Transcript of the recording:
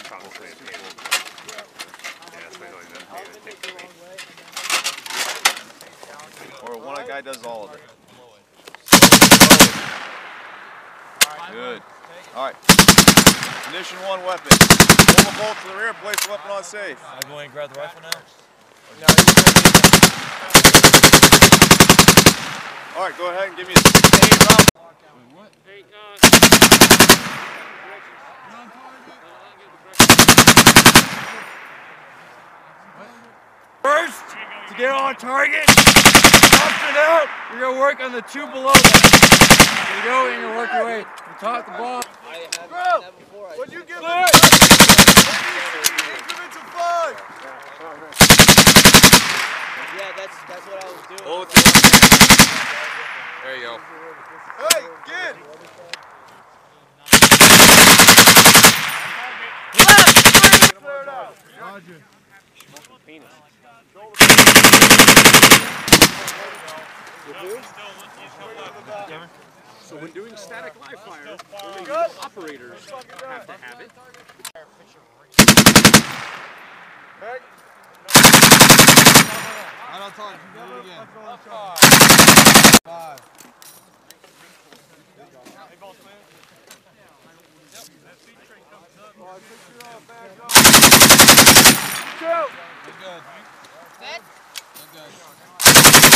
probably Tom's playing table. Yeah, that's why he's always been paying attention to me. Or one guy does all of it. Good. All right. Condition one weapon. Pull the bolt to the rear, place the weapon on safe. I go in and grab the rifle now? All right, go ahead and give me a to get on target, option out, you're going to work on the two below that. You go and you work your way from top to bottom. Bro, what'd you give me? Increments of five. Yeah, that's that's what I was doing. Pull it to the There you go. Hey, good. So when doing static live fire, only operators have to have it. Right on target. Do it again. Five. Good. Good. Good.